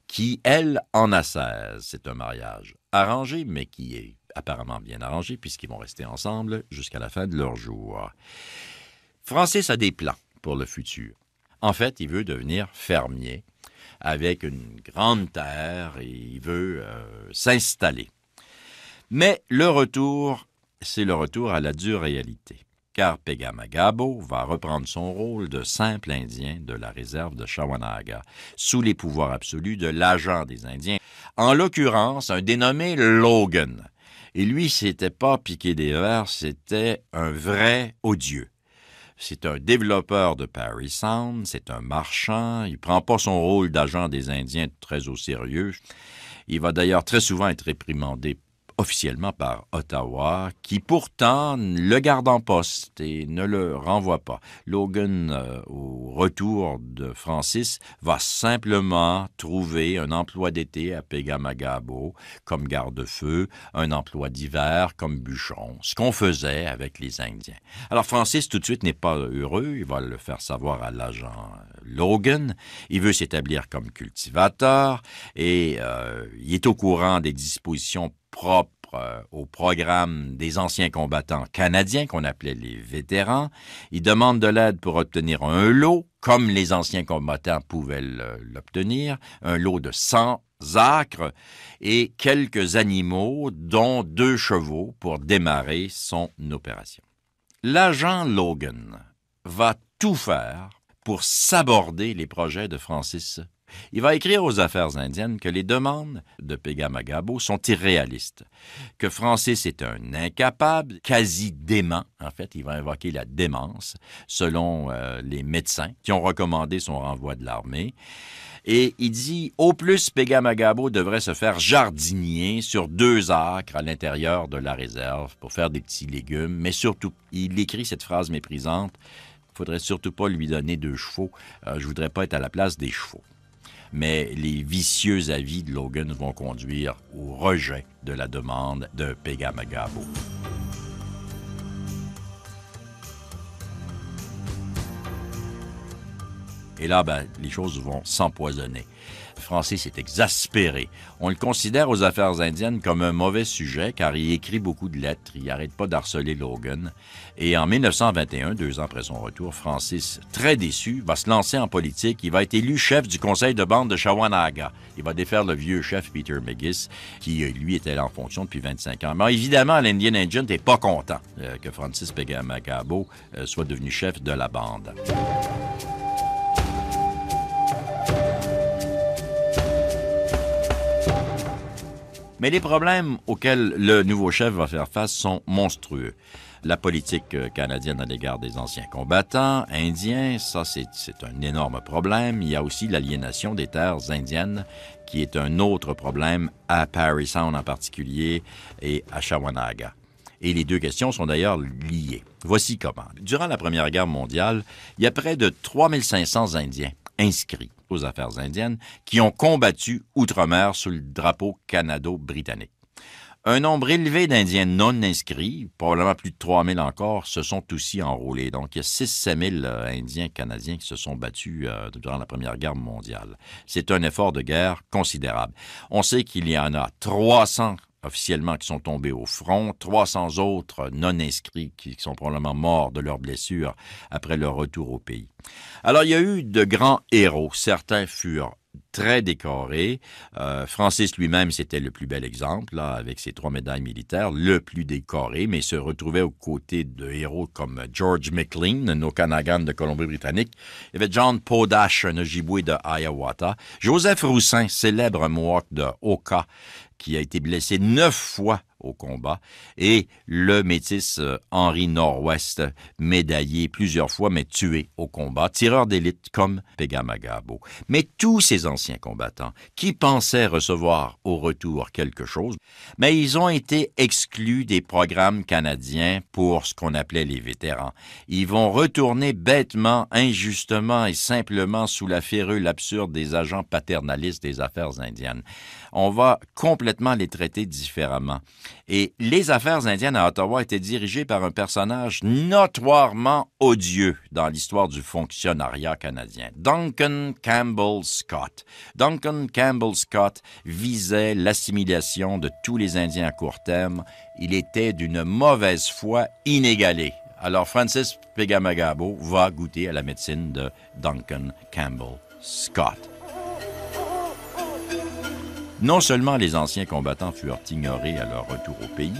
qui, elle, en a 16. C'est un mariage arrangé, mais qui est apparemment bien arrangé, puisqu'ils vont rester ensemble jusqu'à la fin de leur jour. Francis a des plans pour le futur. En fait, il veut devenir fermier avec une grande terre et il veut euh, s'installer. Mais le retour, c'est le retour à la dure réalité, car Pegamagabo va reprendre son rôle de simple Indien de la réserve de Shawanaga, sous les pouvoirs absolus de l'agent des Indiens, en l'occurrence un dénommé Logan. Et lui, c'était pas piqué des vers, c'était un vrai odieux. C'est un développeur de Paris Sound, c'est un marchand, il prend pas son rôle d'agent des Indiens très au sérieux. Il va d'ailleurs très souvent être réprimandé officiellement par Ottawa, qui pourtant le garde en poste et ne le renvoie pas. Logan, euh, au retour de Francis, va simplement trouver un emploi d'été à Pegamagabo comme garde-feu, un emploi d'hiver comme bûcheron, ce qu'on faisait avec les Indiens. Alors Francis, tout de suite, n'est pas heureux, il va le faire savoir à l'agent Logan, il veut s'établir comme cultivateur et euh, il est au courant des dispositions propre euh, au programme des anciens combattants canadiens qu'on appelait les vétérans. Il demande de l'aide pour obtenir un lot, comme les anciens combattants pouvaient l'obtenir, un lot de 100 acres et quelques animaux, dont deux chevaux, pour démarrer son opération. L'agent Logan va tout faire pour s'aborder les projets de Francis Il va écrire aux affaires indiennes que les demandes de Pegamagabo sont irréalistes, que Francis est un incapable, quasi dément. En fait, il va invoquer la démence, selon euh, les médecins qui ont recommandé son renvoi de l'armée. Et il dit, au plus, Pegamagabo devrait se faire jardinier sur deux acres à l'intérieur de la réserve pour faire des petits légumes, mais surtout, il écrit cette phrase méprisante, faudrait surtout pas lui donner deux chevaux, euh, je voudrais pas être à la place des chevaux. Mais les vicieux avis de Logan vont conduire au rejet de la demande de Pegamagabo. Et là, ben, les choses vont s'empoisonner. Francis est exaspéré. On le considère aux affaires indiennes comme un mauvais sujet car il écrit beaucoup de lettres, il n'arrête pas d'harceler Logan. Et en 1921, deux ans après son retour, Francis, très déçu, va se lancer en politique. Il va être élu chef du conseil de bande de Shawanaga. Il va défaire le vieux chef Peter McGiss, qui lui était en fonction depuis 25 ans. Mais évidemment, l'Indian Agent n'est pas content euh, que Francis Pegamagabo euh, soit devenu chef de la bande. Mais les problèmes auxquels le nouveau chef va faire face sont monstrueux. La politique euh, canadienne à l'égard des anciens combattants indiens, ça c'est un énorme problème. Il y a aussi l'aliénation des terres indiennes, qui est un autre problème à Parry Sound en particulier et à Shawanaga. Et les deux questions sont d'ailleurs liées. Voici comment. Durant la Première Guerre mondiale, il y a près de 3500 Indiens inscrits aux affaires indiennes qui ont combattu outre-mer sous le drapeau canado-britannique. Un nombre élevé d'Indiens non inscrits, probablement plus de 3000 encore, se sont aussi enrôlés. Donc, il y a 6-7 000 euh, Indiens canadiens qui se sont battus euh, durant la Première Guerre mondiale. C'est un effort de guerre considérable. On sait qu'il y en a 300 officiellement qui sont tombés au front, 300 autres non inscrits qui sont probablement morts de leurs blessures après leur retour au pays. Alors il y a eu de grands héros, certains furent très décorés. Euh, Francis lui-même, c'était le plus bel exemple, avec ses trois médailles militaires, le plus décoré, mais se retrouvait aux côtés de héros comme George McLean, un Okanagan de Colombie-Britannique. Il y avait John Podash, un Ojibwe de Hiawatha. Joseph Roussin, célèbre Mohawk de Oka, qui a été blessé neuf fois au combat, et le métis euh, Henri Nord-Ouest, médaillé plusieurs fois, mais tué au combat, tireur d'élite comme Pegamagabo. Mais tous ces anciens combattants qui pensaient recevoir au retour quelque chose, mais ils ont été exclus des programmes canadiens pour ce qu'on appelait les vétérans. Ils vont retourner bêtement, injustement et simplement sous la férule absurde des agents paternalistes des affaires indiennes. On va complètement les traiter différemment. Et les affaires indiennes à Ottawa étaient dirigées par un personnage notoirement odieux dans l'histoire du fonctionnariat canadien, Duncan Campbell Scott. Duncan Campbell Scott visait l'assimilation de tous les Indiens à court terme. Il était d'une mauvaise foi inégalée. Alors Francis Pegamagabo va goûter à la médecine de Duncan Campbell Scott. Non seulement les anciens combattants furent ignorés à leur retour au pays,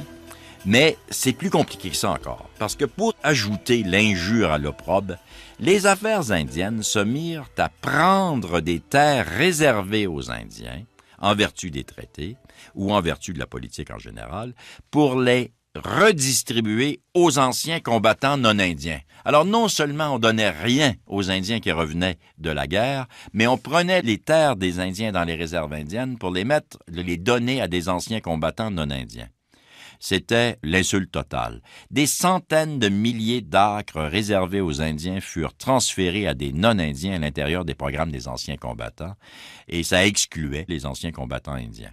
mais c'est plus compliqué que ça encore, parce que pour ajouter l'injure à l'opprobre, les affaires indiennes se mirent à prendre des terres réservées aux Indiens, en vertu des traités, ou en vertu de la politique en général, pour les redistribuer aux anciens combattants non indiens. Alors non seulement on donnait rien aux Indiens qui revenaient de la guerre, mais on prenait les terres des Indiens dans les réserves indiennes pour les mettre, les donner à des anciens combattants non indiens. C'était l'insulte totale. Des centaines de milliers d'acres réservés aux Indiens furent transférés à des non-Indiens à l'intérieur des programmes des anciens combattants, et ça excluait les anciens combattants indiens.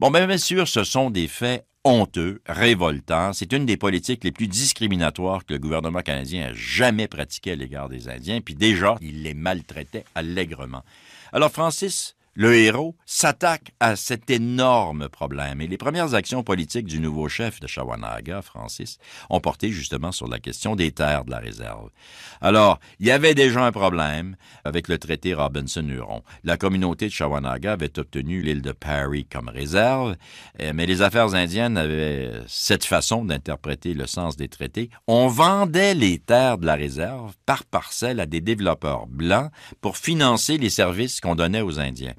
Bon, bien, bien sûr, ce sont des faits honteux, révoltants. C'est une des politiques les plus discriminatoires que le gouvernement canadien a jamais pratiquées à l'égard des Indiens, puis déjà, il les maltraitait allègrement. Alors Francis le héros, s'attaque à cet énorme problème. Et les premières actions politiques du nouveau chef de Shawanaga, Francis, ont porté justement sur la question des terres de la réserve. Alors, il y avait déjà un problème avec le traité Robinson-Huron. La communauté de Shawanaga avait obtenu l'île de Perry comme réserve, eh, mais les affaires indiennes avaient cette façon d'interpréter le sens des traités. On vendait les terres de la réserve par parcelle à des développeurs blancs pour financer les services qu'on donnait aux Indiens.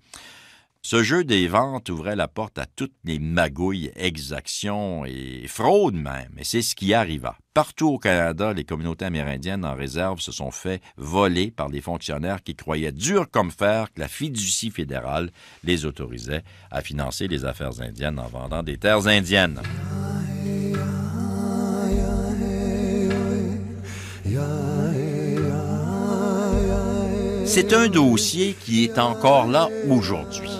Ce jeu des ventes ouvrait la porte à toutes les magouilles, exactions et fraudes même, et c'est ce qui arriva. Partout au Canada, les communautés amérindiennes en réserve se sont fait voler par des fonctionnaires qui croyaient dur comme fer que la fiducie fédérale les autorisait à financer les affaires indiennes en vendant des terres indiennes. C'est un dossier qui est encore là aujourd'hui.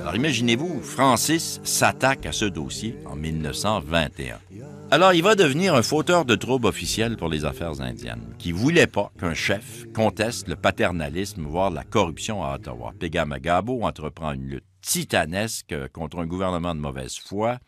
Alors imaginez-vous, Francis s'attaque à ce dossier en 1921. Alors il va devenir un fauteur de troubles officiel pour les affaires indiennes, qui voulait pas qu'un chef conteste le paternalisme, voire la corruption à Ottawa. Pegamagabo entreprend une lutte titanesque contre un gouvernement de mauvaise foi,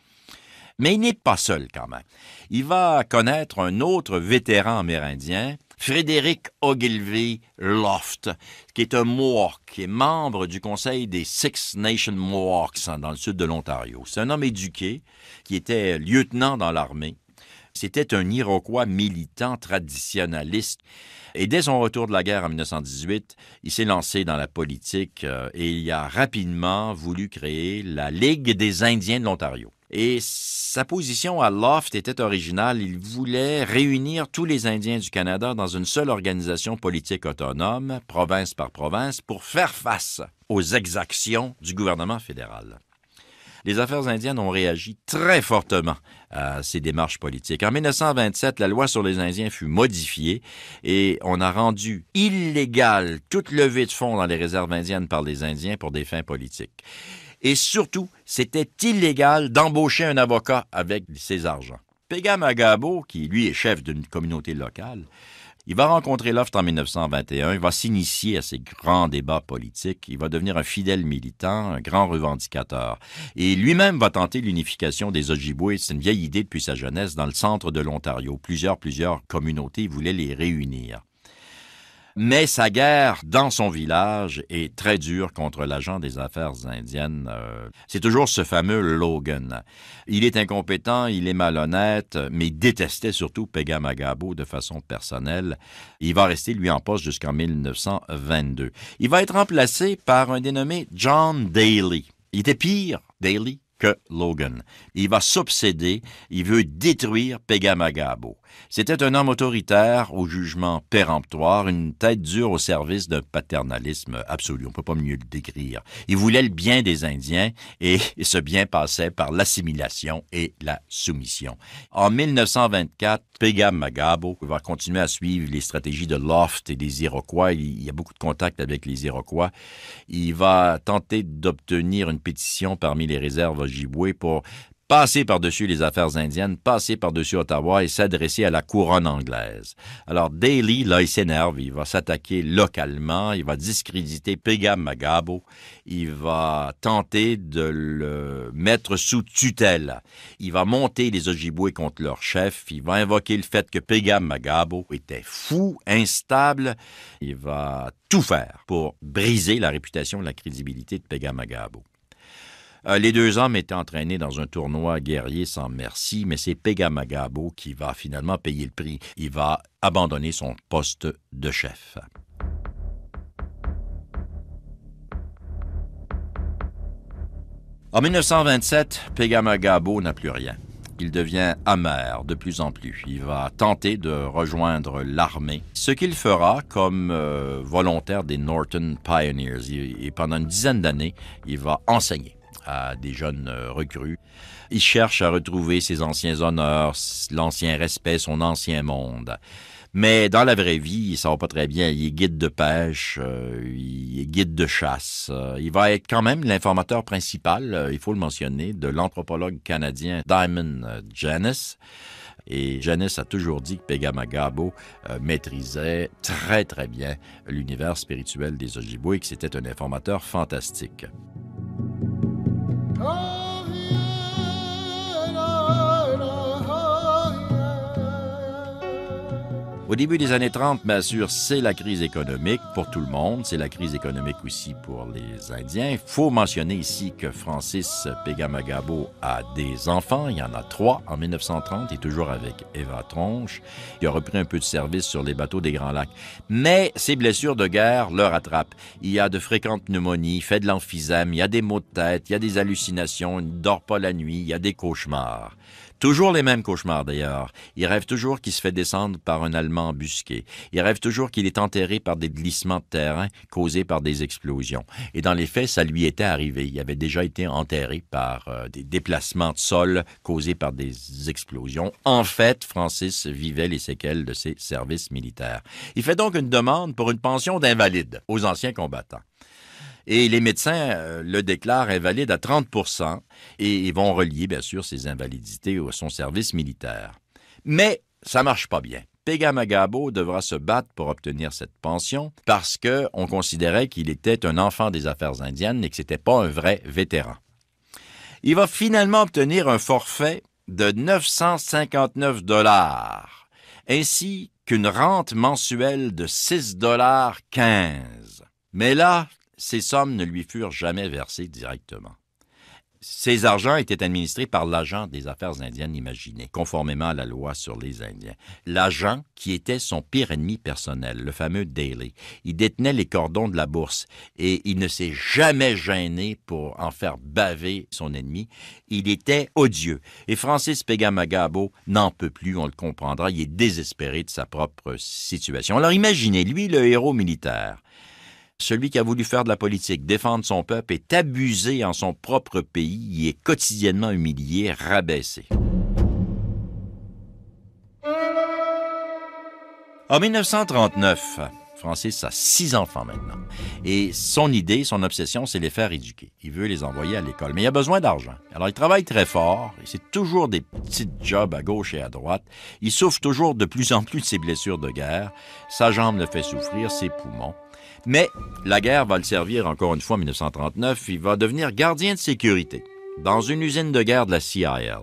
mais il n'est pas seul quand même. Il va connaître un autre vétéran amérindien, Frédéric Ogilvy Loft, qui est un Mohawk, qui est membre du conseil des Six Nations Mohawks hein, dans le sud de l'Ontario. C'est un homme éduqué qui était lieutenant dans l'armée. C'était un Iroquois militant traditionnaliste. Et dès son retour de la guerre en 1918, il s'est lancé dans la politique euh, et il a rapidement voulu créer la Ligue des Indiens de l'Ontario. Et sa position à Loft était originale. Il voulait réunir tous les Indiens du Canada dans une seule organisation politique autonome, province par province, pour faire face aux exactions du gouvernement fédéral. Les affaires indiennes ont réagi très fortement à ces démarches politiques. En 1927, la loi sur les Indiens fut modifiée et on a rendu illégale toute levée de fonds dans les réserves indiennes par les Indiens pour des fins politiques. Et surtout, c'était illégal d'embaucher un avocat avec ses argents. Pegam Agabo, qui lui est chef d'une communauté locale, il va rencontrer Loft en 1921, il va s'initier à ces grands débats politiques, il va devenir un fidèle militant, un grand revendicateur. Et lui-même va tenter l'unification des Ojibwe, c'est une vieille idée depuis sa jeunesse, dans le centre de l'Ontario. Plusieurs, plusieurs communautés voulaient les réunir. Mais sa guerre dans son village est très dure contre l'agent des affaires indiennes. Euh, c'est toujours ce fameux Logan. Il est incompétent, il est malhonnête, mais il détestait surtout Pegamagabo de façon personnelle. Il va rester, lui, en poste jusqu'en 1922. Il va être remplacé par un dénommé John Daly. Il était pire, Daly, que Logan. Il va s'obséder, il veut détruire Pegamagabo. C'était un homme autoritaire au jugement péremptoire, une tête dure au service d'un paternalisme absolu. On ne peut pas mieux le décrire. Il voulait le bien des Indiens et ce bien passait par l'assimilation et la soumission. En 1924, Pegamagabo va continuer à suivre les stratégies de Loft et des Iroquois. Il y a beaucoup de contacts avec les Iroquois. Il va tenter d'obtenir une pétition parmi les réserves Ojibwe pour passer par-dessus les affaires indiennes, passer par-dessus Ottawa et s'adresser à la couronne anglaise. Alors Daly, là, il s'énerve, il va s'attaquer localement, il va discréditer Pegam Magabo, il va tenter de le mettre sous tutelle. Il va monter les Ojibwe contre leur chef, il va invoquer le fait que Pegam Magabo était fou, instable, il va tout faire pour briser la réputation et la crédibilité de Pegam Magabo. Euh, les deux hommes étaient entraînés dans un tournoi guerrier sans merci, mais c'est Pegamagabo qui va finalement payer le prix. Il va abandonner son poste de chef. En 1927, Pegamagabo n'a plus rien. Il devient amer de plus en plus. Il va tenter de rejoindre l'armée, ce qu'il fera comme euh, volontaire des Norton Pioneers. et pendant une dizaine d'années, il va enseigner à des jeunes euh, recrues. Il cherche à retrouver ses anciens honneurs, l'ancien respect, son ancien monde. Mais dans la vraie vie, ça va pas très bien. Il est guide de pêche, euh, il est guide de chasse. Euh, il va être quand même l'informateur principal, il faut le mentionner, de l'anthropologue canadien Diamond Janis. Et Janice a toujours dit que Pegamagabo maîtrisait très très bien l'univers spirituel des Ojibwe et que c'était un informateur fantastique. Oh! Au début des années 30, bien sûr, c'est la crise économique pour tout le monde. C'est la crise économique aussi pour les Indiens. Faut mentionner ici que Francis Pegamagabo a des enfants. Il y en a trois en 1930. Il est toujours avec Eva Tronche. Il a repris un peu de service sur les bateaux des Grands Lacs. Mais ses blessures de guerre le rattrapent. Il y a de fréquentes pneumonies, il fait de l'emphysème, il y a des maux de tête, il y a des hallucinations, il ne dort pas la nuit, il y a des cauchemars. Toujours les mêmes cauchemars d'ailleurs. Il rêve toujours qu'il se fait descendre par un Allemand embusqué. Il rêve toujours qu'il est enterré par des glissements de terrain causés par des explosions. Et dans les faits, ça lui était arrivé. Il avait déjà été enterré par euh, des déplacements de sol causés par des explosions. En fait, Francis vivait les séquelles de ses services militaires. Il fait donc une demande pour une pension d'invalide aux anciens combattants. Et les médecins euh, le déclarent invalide à 30% et ils vont relier, bien sûr, ces invalidités à son service militaire. Mais ça marche pas bien. Pegamagabo devra se battre pour obtenir cette pension parce qu'on considérait qu'il était un enfant des affaires indiennes et que c'était pas un vrai vétéran. Il va finalement obtenir un forfait de 959 dollars, ainsi qu'une rente mensuelle de 6 dollars 15. Mais là, ces sommes ne lui furent jamais versées directement. Ces argents étaient administrés par l'agent des affaires indiennes imaginées, conformément à la loi sur les Indiens. L'agent qui était son pire ennemi personnel, le fameux Daly. Il détenait les cordons de la bourse et il ne s'est jamais gêné pour en faire baver son ennemi. Il était odieux. Et Francis Pegamagabo n'en peut plus, on le comprendra. Il est désespéré de sa propre situation. Alors imaginez, lui, le héros militaire, celui qui a voulu faire de la politique, défendre son peuple, est abusé en son propre pays, il est quotidiennement humilié, rabaissé. En 1939, Francis a six enfants maintenant. Et son idée, son obsession, c'est les faire éduquer. Il veut les envoyer à l'école, mais il a besoin d'argent. Alors il travaille très fort, et c'est toujours des petits jobs à gauche et à droite. Il souffre toujours de plus en plus de ses blessures de guerre. Sa jambe le fait souffrir, ses poumons. Mais la guerre va le servir encore une fois en 1939. Il va devenir gardien de sécurité dans une usine de guerre de la CIL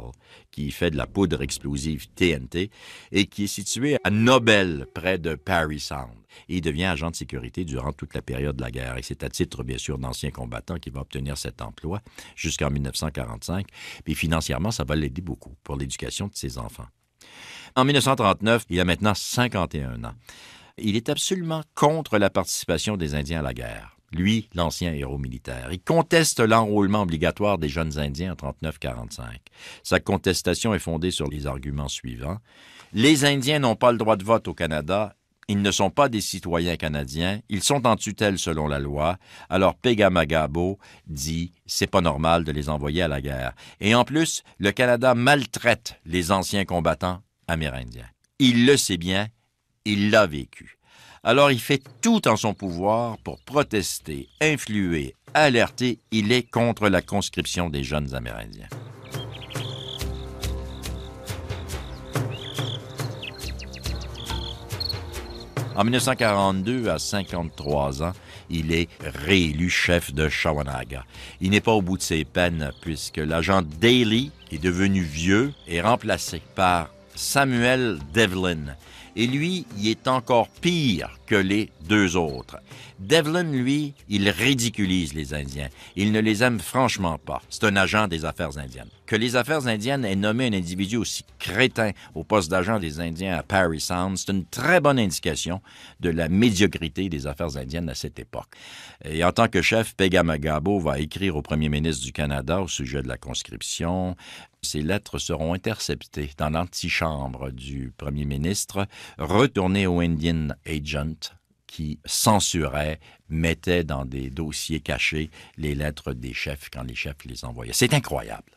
qui fait de la poudre explosive TNT et qui est située à Nobel, près de Paris Sound. il devient agent de sécurité durant toute la période de la guerre. Et c'est à titre, bien sûr, d'ancien combattant qu'il va obtenir cet emploi jusqu'en 1945. Puis financièrement, ça va l'aider beaucoup pour l'éducation de ses enfants. En 1939, il a maintenant 51 ans. Il est absolument contre la participation des Indiens à la guerre. Lui, l'ancien héros militaire. Il conteste l'enrôlement obligatoire des jeunes Indiens en 39-45. Sa contestation est fondée sur les arguments suivants. Les Indiens n'ont pas le droit de vote au Canada ils ne sont pas des citoyens canadiens, ils sont en tutelle selon la loi. Alors Pegamagabo dit c'est pas normal de les envoyer à la guerre. Et en plus, le Canada maltraite les anciens combattants amérindiens. Il le sait bien, il l'a vécu. Alors il fait tout en son pouvoir pour protester, influer, alerter. Il est contre la conscription des jeunes Amérindiens. En 1942, à 53 ans, il est réélu chef de Shawanaga. Il n'est pas au bout de ses peines puisque l'agent Daly est devenu vieux et remplacé par Samuel Devlin, et lui, il est encore pire que les deux autres. Devlin, lui, il ridiculise les Indiens. Il ne les aime franchement pas. C'est un agent des affaires indiennes. Que les affaires indiennes aient nommé un individu aussi crétin au poste d'agent des Indiens à Paris Sound, c'est une très bonne indication de la médiocrité des affaires indiennes à cette époque. Et en tant que chef, Pegamagabo va écrire au premier ministre du Canada au sujet de la conscription. Ces lettres seront interceptées dans l'antichambre du premier ministre, retournées au Indian Agent qui censurait, mettait dans des dossiers cachés les lettres des chefs quand les chefs les envoyaient. C'est incroyable.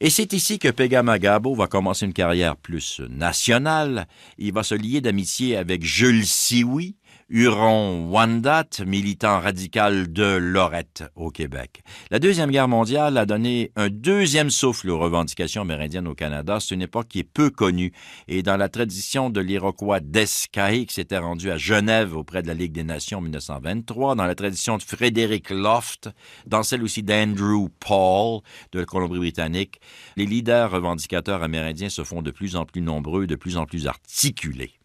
Et c'est ici que Pegamagabo va commencer une carrière plus nationale. Il va se lier d'amitié avec Jules Sioui, Huron-Wendat, militant radical de Lorette au Québec. La Deuxième Guerre mondiale a donné un deuxième souffle aux revendications amérindiennes au Canada. C'est une époque qui est peu connue. Et dans la tradition de l'Iroquois Descahe, qui s'était rendu à Genève auprès de la Ligue des Nations en 1923, dans la tradition de Frédéric Loft, dans celle aussi d'Andrew Paul de la Colombie-Britannique, les leaders revendicateurs amérindiens se font de plus en plus nombreux, de plus en plus articulés.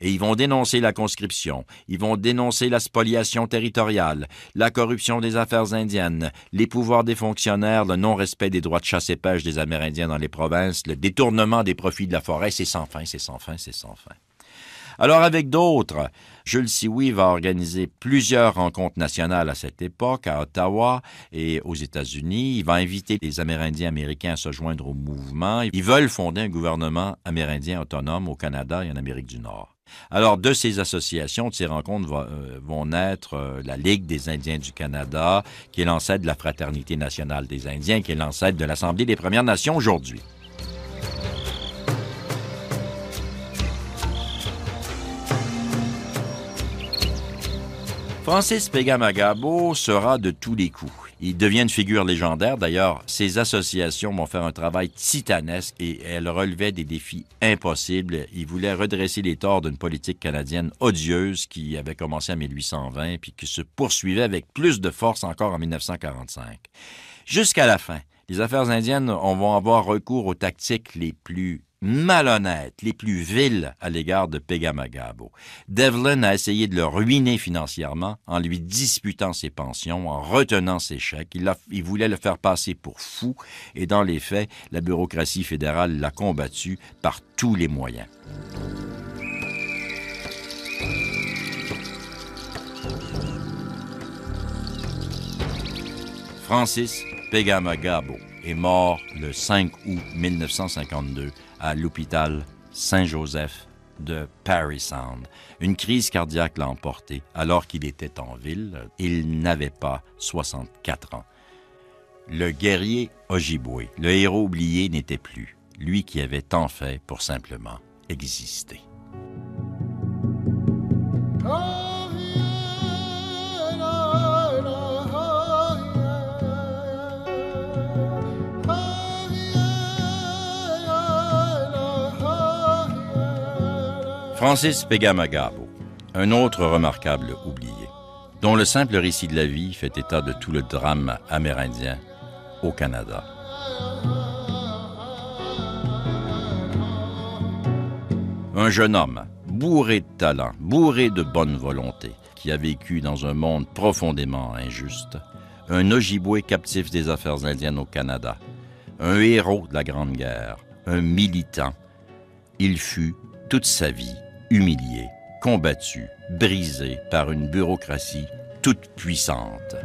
Et ils vont dénoncer la conscription, ils vont dénoncer la spoliation territoriale, la corruption des affaires indiennes, les pouvoirs des fonctionnaires, le non-respect des droits de chasse et pêche des Amérindiens dans les provinces, le détournement des profits de la forêt, c'est sans fin, c'est sans fin, c'est sans fin. Alors avec d'autres, Jules Sioui va organiser plusieurs rencontres nationales à cette époque, à Ottawa et aux États-Unis. Il va inviter les Amérindiens américains à se joindre au mouvement. Ils veulent fonder un gouvernement amérindien autonome au Canada et en Amérique du Nord. Alors, de ces associations, de ces rencontres euh, vont naître euh, la Ligue des Indiens du Canada, qui est l'ancêtre de la Fraternité nationale des Indiens, qui est l'ancêtre de l'Assemblée des Premières Nations aujourd'hui. Francis Pegamagabo sera de tous les coups. Il devient une figure légendaire. D'ailleurs, ces associations vont faire un travail titanesque et elles relevaient des défis impossibles. Il voulait redresser les torts d'une politique canadienne odieuse qui avait commencé en 1820 puis qui se poursuivait avec plus de force encore en 1945. Jusqu'à la fin, les affaires indiennes vont avoir recours aux tactiques les plus malhonnêtes, les plus viles à l'égard de Pegamagabo. Devlin a essayé de le ruiner financièrement en lui disputant ses pensions, en retenant ses chèques. Il, il voulait le faire passer pour fou et dans les faits, la bureaucratie fédérale l'a combattu par tous les moyens. Francis Pegamagabo est mort le 5 août 1952 à l'hôpital Saint-Joseph de Paris Sound. Une crise cardiaque l'a emporté alors qu'il était en ville. Il n'avait pas 64 ans. Le guerrier Ojibwe, le héros oublié, n'était plus, lui qui avait tant fait pour simplement exister. Francis Pegamagabo, un autre remarquable oublié, dont le simple récit de la vie fait état de tout le drame amérindien au Canada. Un jeune homme, bourré de talent, bourré de bonne volonté, qui a vécu dans un monde profondément injuste, un Ojibwe captif des affaires indiennes au Canada, un héros de la Grande Guerre, un militant, il fut toute sa vie humilié, combattu, brisé par une bureaucratie toute puissante.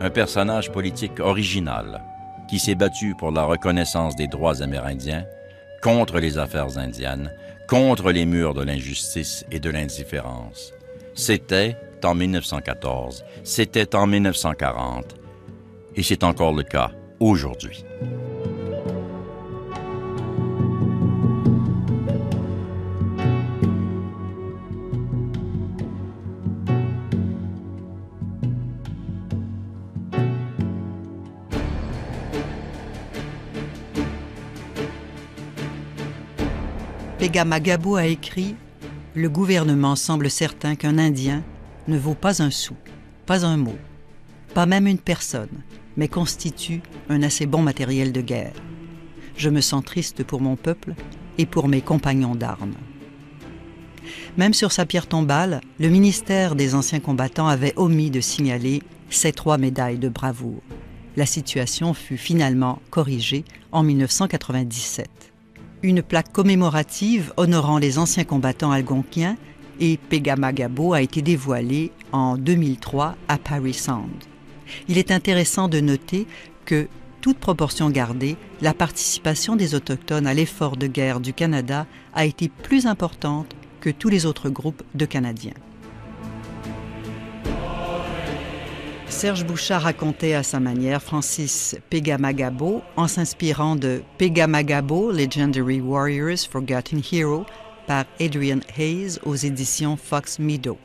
Un personnage politique original qui s'est battu pour la reconnaissance des droits amérindiens, contre les affaires indiennes, contre les murs de l'injustice et de l'indifférence. C'était en 1914, c'était en 1940, et c'est encore le cas aujourd'hui. Pegamagabo a écrit Le gouvernement semble certain qu'un Indien ne vaut pas un sou, pas un mot, pas même une personne, mais constitue un assez bon matériel de guerre. Je me sens triste pour mon peuple et pour mes compagnons d'armes. Même sur sa pierre tombale, le ministère des anciens combattants avait omis de signaler ces trois médailles de bravoure. La situation fut finalement corrigée en 1997 une plaque commémorative honorant les anciens combattants algonquiens et Pegamagabo a été dévoilée en 2003 à Paris Sound. Il est intéressant de noter que, toute proportion gardée, la participation des Autochtones à l'effort de guerre du Canada a été plus importante que tous les autres groupes de Canadiens. Serge Bouchard racontait à sa manière Francis Pegamagabo en s'inspirant de Pegamagabo, Legendary Warriors, Forgotten Hero, par Adrian Hayes aux éditions Fox Meadow.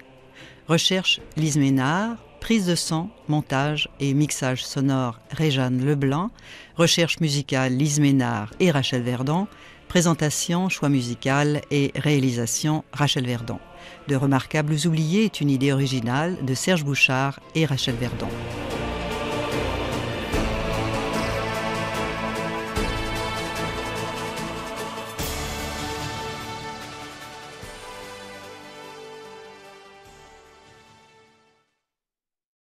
Recherche Lise Ménard, prise de son, montage et mixage sonore Réjeanne Leblanc, recherche musicale Lise Ménard et Rachel Verdon, présentation, choix musical et réalisation Rachel Verdon. De Remarquables oubliés est une idée originale de Serge Bouchard et Rachel Verdon.